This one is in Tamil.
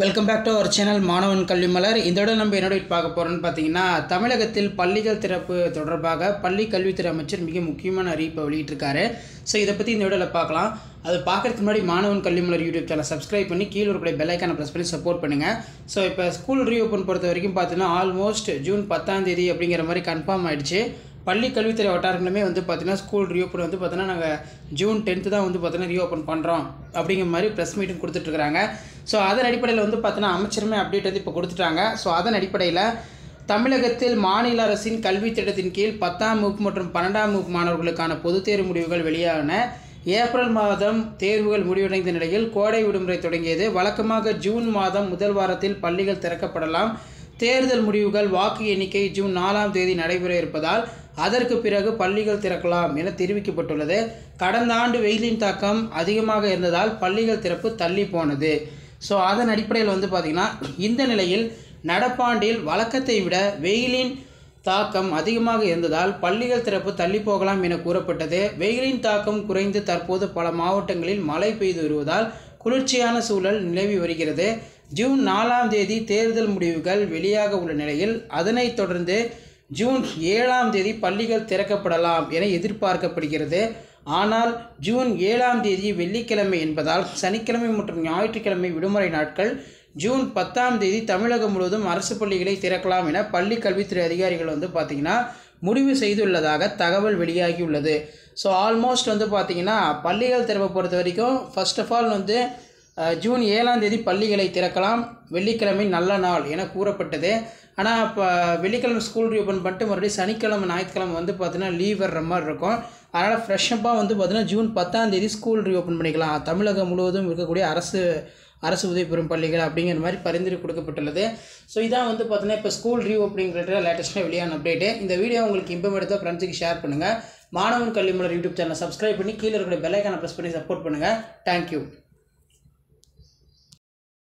Welcome back to our channel மாணவன் கல்வி மலர் இதோட நம்ம என்னோட பார்க்க போகிறோம்னு பார்த்தீங்கன்னா தமிழகத்தில் பள்ளிகள் திறப்பு தொடர்பாக பள்ளி கல்வித்துறை அமைச்சர் மிக முக்கியமான அறிவிப்பை வெளியிட்டிருக்காரு. ஸோ இதை பற்றி இந்த வீடியோவில் பார்க்கலாம். அது பார்க்குறதுக்கு முன்னாடி மாணவன் கல்வி மலர் யூடியூப் சேனல் சப்ஸ்கிரைப் பண்ணி கீழே ஒரு பெல்லைக்கான ப்ரெஸ் பண்ணி சப்போர்ட் பண்ணுங்கள் ஸோ இப்போ ஸ்கூல் ரீஓப்பன் பொறுத்த வரைக்கும் பார்த்தீங்கன்னா ஆல்மோஸ்ட் ஜூன் பத்தாம் தேதி அப்படிங்கிற மாதிரி கன்ஃபார்ம் ஆயிடுச்சு. பள்ளி கல்வித்துறை வட்டாரங்களுமே வந்து பார்த்தீங்கன்னா ஸ்கூல் ரீஓப்பன் வந்து பார்த்தீங்கன்னா நாங்கள் ஜூன் டென்த்து தான் வந்து பார்த்தீங்கன்னா ரீஓப்பன் பண்ணுறோம் அப்படிங்கிற மாதிரி ப்ரெஸ் மீட்டிங் கொடுத்துட்ருக்குறாங்க ஸோ அதன் அடிப்படையில் வந்து பார்த்தீங்கன்னா அமைச்சருமே அப்டேட் வந்து இப்போ கொடுத்துட்டாங்க. ஸோ அதன் அடிப்படையில் தமிழகத்தில் மாநில அரசின் கல்வி திட்டத்தின் கீழ் பத்தாம் வகுப்பு மற்றும் பன்னெண்டாம் வகுப்பு மாணவர்களுக்கான பொதுத் தேர்வு முடிவுகள் வெளியான ஏப்ரல் மாதம் தேர்வுகள் முடிவடைந்த நிலையில் கோடை விடுமுறை தொடங்கியது. வழக்கமாக ஜூன் மாதம் முதல் வாரத்தில் பள்ளிகள் திறக்கப்படலாம். தேர்தல் முடிவுகள் வாக்கு எண்ணிக்கை ஜூன் நாலாம் தேதி நடைபெற இருப்பதால் அதற்கு பிறகு பள்ளிகள் திறக்கலாம் என தெரிவிக்கப்பட்டுள்ளது. கடந்த ஆண்டு வெயிலின் தாக்கம் அதிகமாக இருந்ததால் பள்ளிகள் திறப்பு தள்ளி போனது. ஸோ அதன் அடிப்படையில் வந்து பார்த்திங்கன்னா இந்த நிலையில் நடப்பாண்டில் வழக்கத்தை விட வெயிலின் தாக்கம் அதிகமாக இருந்ததால் பள்ளிகள் திறப்பு தள்ளி போகலாம் என கூறப்பட்டது. வெயிலின் தாக்கம் குறைந்து தற்போது பல மாவட்டங்களில் மழை பெய்து வருவதால் குளிர்ச்சியான சூழல் நிலவி வருகிறது. ஜூன் நாலாம் தேதி தேர்தல் முடிவுகள் வெளியாக உள்ள நிலையில் அதனைத் தொடர்ந்து ஜூன் ஏழாம் தேதி பள்ளிகள் திறக்கப்படலாம் என எதிர்பார்க்கப்படுகிறது. ஆனால் ஜூன் ஏழாம் தேதி வெள்ளிக்கிழமை என்பதால் சனிக்கிழமை மற்றும் ஞாயிற்றுக்கிழமை விடுமுறை நாட்கள் ஜூன் பத்தாம் தேதி தமிழகம் முழுவதும் அரசு பள்ளிகளை திறக்கலாம் என பள்ளி கல்வித்துறை அதிகாரிகள் வந்து பார்த்திங்கன்னா முடிவு செய்துள்ளதாக தகவல் வெளியாகியுள்ளது. ஸோ ஆல்மோஸ்ட் வந்து பார்த்திங்கன்னா பள்ளிகள் திறப்பை பொறுத்த வரைக்கும் ஃபர்ஸ்ட் ஆஃப் ஆல் வந்து ஜூன் ஏழாம் தேதி பள்ளிகளை திறக்கலாம். வெள்ளிக்கிழமை நல்ல நாள் என கூறப்பட்டது. ஆனால் இப்போ வெள்ளிக்கிழமை ஸ்கூல் ரீஓப்பன் பண்ணிட்டு மறுபடியும் சனிக்கிழமை ஞாயிற்றுக்கிழமை வந்து பார்த்தீங்கன்னா லீவ் வர்ற மாதிரி இருக்கும். அதனால் ஃப்ரெஷ்ஷப்பாக வந்து பார்த்தீங்கன்னா ஜூன் பத்தாம் தேதி ஸ்கூல் ரீஓப்பன் பண்ணிக்கலாம். தமிழகம் முழுவதும் இருக்கக்கூடிய அரசு அரசு உதவி பெறும் பள்ளிகள் அப்படிங்கிற மாதிரி பரிந்துரை கொடுக்கப்பட்டுள்ளது. ஸோ இதான் வந்து பார்த்தீங்கன்னா இப்போ ஸ்கூல் ரீஓப்பனிங்கிற லேட்டஸ்ட்டாக வெளியான அப்டேட்டு இந்த வீடியோ உங்களுக்கு இம்பம் எடுத்தால் ஃப்ரெண்ட்ஸுக்கு ஷேர் பண்ணுங்கள் மாணவன் கல்வி மலர் யூடியூப் சேனலை சப்ஸ்கிரைப் பண்ணி கீழே இருக்கிற பெல்லைக்கான ப்ரெஸ் பண்ணி சப்போர்ட் பண்ணுங்கள் தேங்க்யூ